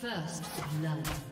First blood.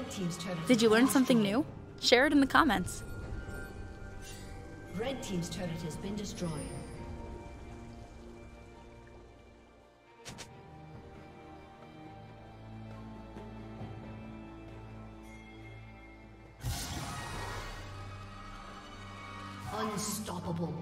Red Team's turret. Did you learn something new? Share it in the comments. Red Team's turret has been destroyed. Unstoppable.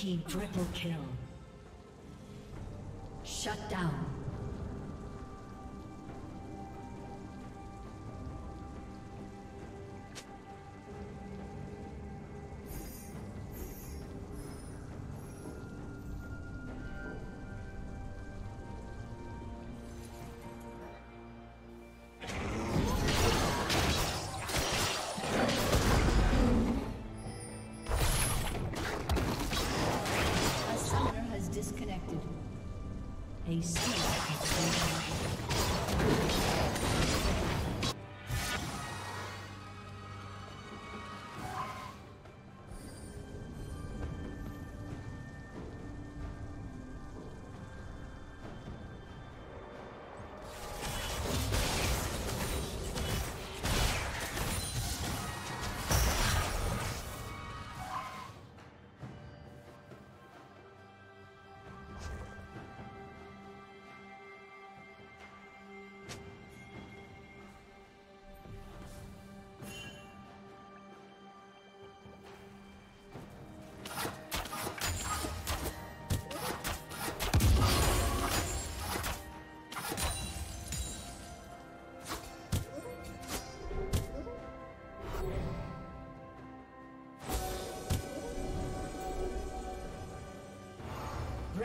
Team triple kill. Shut down.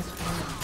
has fallen.